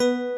you